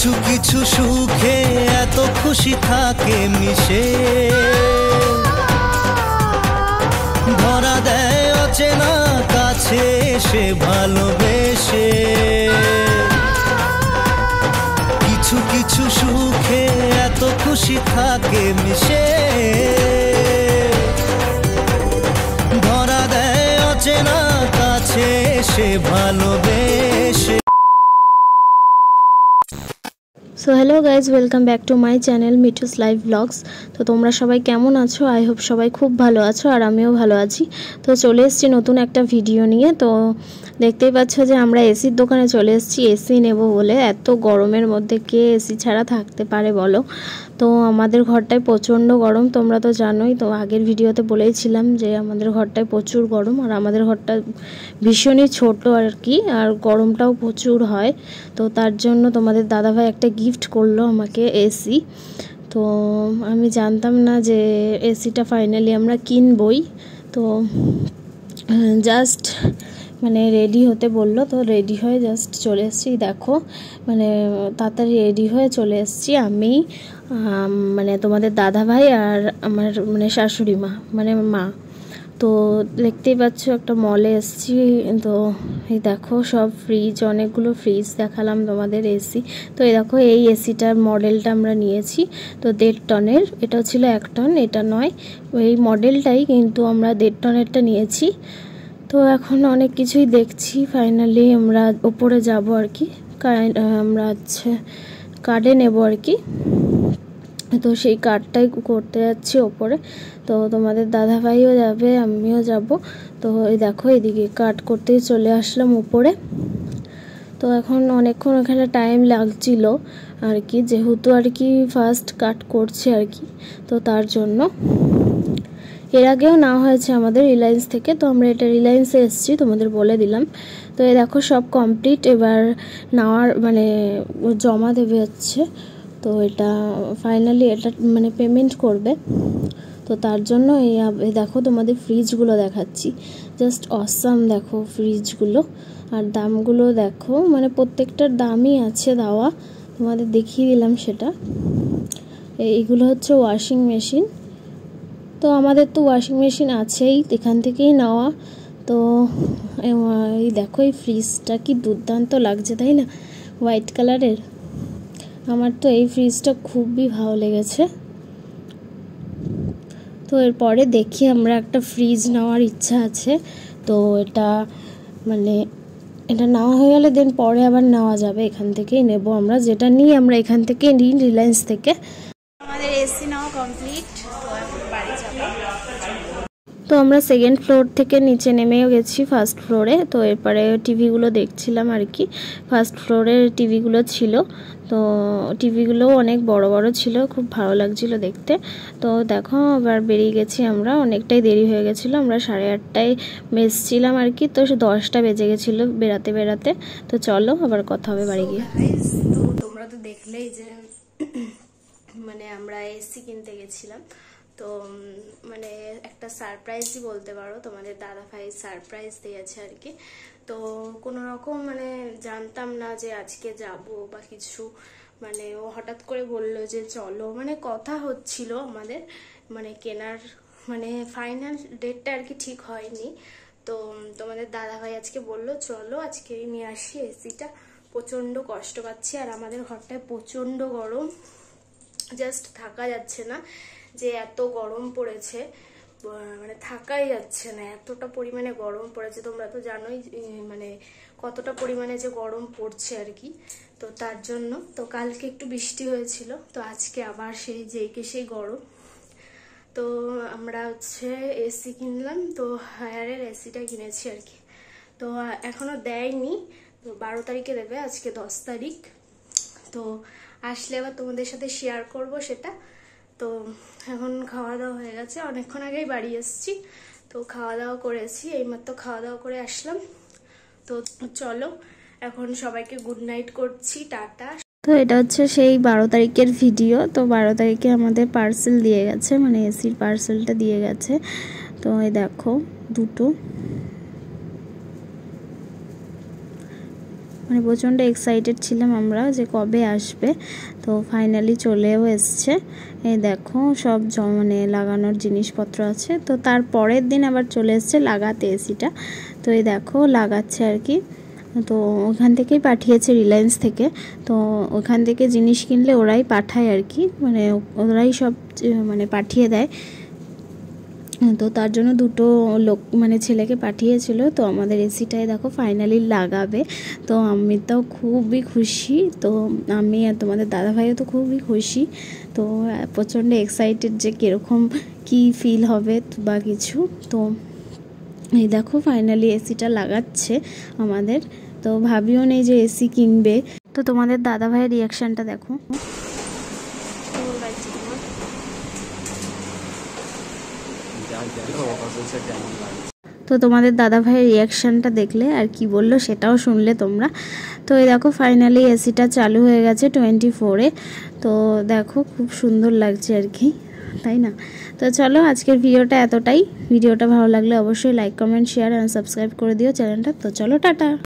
কিছু কিছু সুখে এত খুশি থাকে মিশে। ধরা দেয় অচেনা কাছে এসে ভালোবেসে। কিছু কিছু সুখে এত খুশি থাকে মিশে। ধরা দেয় অচেনা কাছে এসে ভালোবেসে। So hello guys welcome back to my channel Mithu's live blogs তো তোমরা সবাই কেমন আছো? আই হোপ সবাই খুব ভালো আছো আর আমিও ভালো আছি। তো চলে এসেছি নতুন একটা ভিডিও নিয়ে। তো দেখতেই পাচ্ছ যে আমরা এসির দোকানে চলে এসেছি। এসি নেব বলে এত গরমের মধ্যে কে এসি ছাড়া থাকতে পারে বলো? তো আমাদের ঘরটায় প্রচণ্ড গরম, তোমরা তো জানোই। তো আগের ভিডিওতে বলেইছিলাম যে আমাদের ঘরটায় প্রচুর গরম আর আমাদের ঘরটা ভীষণই ছোট আর কি, আর গরমটাও প্রচুর হয়। তো তার জন্য তোমাদের দাদাভাই একটা গিফট করল আমাকে এসি তো আমি জানতাম না যে এসিটা ফাইনালি আমরা কিনবই। তো জাস্ট মানে রেডি হতে বলল। তো রেডি হয়ে জাস্ট চলে এসেছি। দেখো মানে তাড়াতাড়ি রেডি হয়ে চলে এসেছি আমি মানে তোমাদের দাদা ভাই আর আমার মানে শাশুড়ি মা মানে মা। তো দেখতেই পাচ্ছ একটা মলে এসেছি। তো এই দেখো, সব ফ্রিজ অনেকগুলো ফ্রিজ দেখালাম তোমাদের এসি তো এই দেখো, এই এসিটার মডেলটা আমরা নিয়েছি। তো দেড় টনের, এটা ছিল এক টন, এটা নয়। এই মডেলটাই কিন্তু আমরা দেড় টনেরটা নিয়েছি। তো এখন অনেক কিছুই দেখছি ফাইনালি আমরা ওপরে যাব আর কি। আমরা হচ্ছে কার্ডে নেব আর কি। তো সেই কার্ডটাই করতে যাচ্ছি ওপরে। তো তোমাদের দাদা ভাইও যাবে, আমিও যাব। তো এই দেখো, এদিকে কাট করতেই চলে আসলাম উপরে তো এখন অনেকক্ষণ ওখানে টাইম লাগছিল আর কি, যেহেতু আর কি ফার্স্ট কাট করছে আর কি, তো তার জন্য। এর আগেও না হয়েছে আমাদের রিলায়েন্স থেকে, তো আমরা এটা রিলায়েন্সে এসেছি, তোমাদের বলে দিলাম। তো এই দেখো সব কমপ্লিট এবার নেওয়ার মানে জমা দেবে হচ্ছে। তো এটা ফাইনালি এটা মানে পেমেন্ট করবে। তো তার জন্য এই দেখো তোমাদের ফ্রিজগুলো দেখাচ্ছি। জাস্ট অসাম দেখো ফ্রিজগুলো আর দামগুলো দেখো মানে প্রত্যেকটার দামই আছে দেওয়া। তোমাদের দেখিয়ে দিলাম সেটা। এইগুলো হচ্ছে ওয়াশিং মেশিন তো আমাদের তো ওয়াশিং মেশিন আছেই, এখান থেকেই নেওয়া। তো এই দেখো এই ফ্রিজটা কি দুর্দান্ত লাগছে, তাই না? হোয়াইট কালারের আমার তো এই ফ্রিজটা খুবই ভালো লেগেছে। তো এরপরে দেখি আমরা একটা ফ্রিজ নেওয়ার ইচ্ছা আছে। তো এটা মানে এটা নেওয়া হয়ে গেলে দেন পরে আবার নেওয়া যাবে এখান থেকেই নেব আমরা। যেটা নিই আমরা এখান থেকে নিই রিলায়েন্স থেকে। আমাদের এসি নেওয়া কমপ্লিট তো আমরা সেকেন্ড ফ্লোর থেকে নিচে নেমেও গেছি ফার্স্ট ফ্লোরে তো এরপরে টিভিগুলো দেখছিলাম আর কি। ফার্স্ট ফ্লোরে টিভিগুলো ছিল। তো টিভিগুলোও অনেক বড় বড় ছিল, খুব ভালো লাগছিল দেখতে। তো দেখো আবার বেরিয়ে গেছি আমরা, অনেকটাই দেরি হয়ে গেছিল, আমরা সাড়ে আটটায় বেসছিলাম আর কি, তো দশটা বেজে গেছিল বেড়াতে বেড়াতে। তো চলো, আবার কথা হবে বাড়ি গিয়ে। তো তোমরা তো দেখলেই যে মানে আমরা এসি কিনতে গেছিলাম। তো মানে একটা সারপ্রাইজই বলতে পারো, তোমাদের দাদা ভাই সারপ্রাইজ দিয়েছে আর কি। তো কোনো রকম মানে জানতাম না যে আজকে যাব বা কিছু মানে ও হঠাৎ করে বলল যে চলো মানে কথা হচ্ছিল আমাদের মানে কেনার মানে ফাইনাল ডেটটা আর কি ঠিক হয়নি। তো তোমাদের দাদা ভাই আজকে বলল, চলো আজকে নিয়ে আসি এসিটা প্রচণ্ড কষ্ট পাচ্ছি, আর আমাদের ঘরটায় প্রচণ্ড গরম। জাস্ট থাকা যাচ্ছে না, যে এত গরম পড়েছে মানে থাকাই যাচ্ছে না, এতটা পরিমাণে গরম পড়েছে। তোমরা তো জানোই মানে কতটা পরিমাণে যে গরম পড়ছে আর কি। তো তার জন্য, তো কালকে একটু বৃষ্টি হয়েছিল, তো আজকে আবার সেই যেইকে সেই গরম। তো আমরা হচ্ছে এসি কিনলাম, তো হায়ারের এসিটা কিনেছি আর কি। তো এখনও দেয়নি, তো বারো তারিখে দেবে, আজকে দশ তারিখ। তো আসলে আবার তোমাদের সাথে শেয়ার করব সেটা। তো এখন খাওয়া দাওয়া হয়ে গেছে। অনেকক্ষণ আগেই বাড়ি এসেছি। তো খাওয়া দাওয়া করেছি। এইমাত্র খাওয়া দাওয়া করে আসলাম। তো চলো, এখন সবাইকে গুড নাইট করছি। টাটা। তো এটা হচ্ছে সেই বারো তারিখের ভিডিও তো বারো তারিখে আমাদের পার্সেল দিয়ে গেছে। মানে এসির পার্সেলটা দিয়ে গেছে। তো এই দেখো, দুটো। মানে প্রচণ্ড এক্সাইটেড ছিলাম আমরা যে কবে আসবে। তো ফাইনালি চলেও এসছে। এই দেখো সব মানে লাগানোর জিনিসপত্র আছে। তো তার পরের দিন আবার চলে এসছে লাগাতে এসিটা। তো এই দেখো লাগাচ্ছে আর কি। তো ওখান থেকেই পাঠিয়েছে রিলায়েন্স থেকে। তো ওখান থেকে জিনিস কিনলে ওরাই পাঠায় আর কি। মানে ওরাই সব মানে পাঠিয়ে দেয়। তো তার জন্য দুটো লোক মানে ছেলেকে পাঠিয়েছিল। তো আমাদের এসিটাই দেখো ফাইনালি লাগাবে। তো আমি তো খুবই খুশি। তো আমি আর তোমাদের দাদাভাইও তো খুবই খুশি। তো প্রচণ্ড এক্সাইটেড যে কীরকম কী ফিল হবে বা কিছু। তো এই দেখো ফাইনালি এসিটা লাগাচ্ছে আমাদের। তো ভাবিও নেই যে এসি কিনবে। তো তোমাদের দাদা ভাইয়ের রিয়াকশানটা দেখো কেমন লাগছে তোমার তো তোমাদের দাদা ভাইয়ের রিয়াকশানটা দেখলে আর কি বলল সেটাও শুনলে তোমরা। তো এই দেখো ফাইনালি এসিটা চালু হয়ে গেছে টোয়েন্টি ফোরে তো দেখো, খুব সুন্দর লাগছে আর কি, তাই না? তো চলো, আজকের ভিডিওটা এতটাই। ভিডিওটা ভালো লাগলে অবশ্যই like comment share and subscribe করে দিও চ্যানেলটা। তো চলো, টাটা!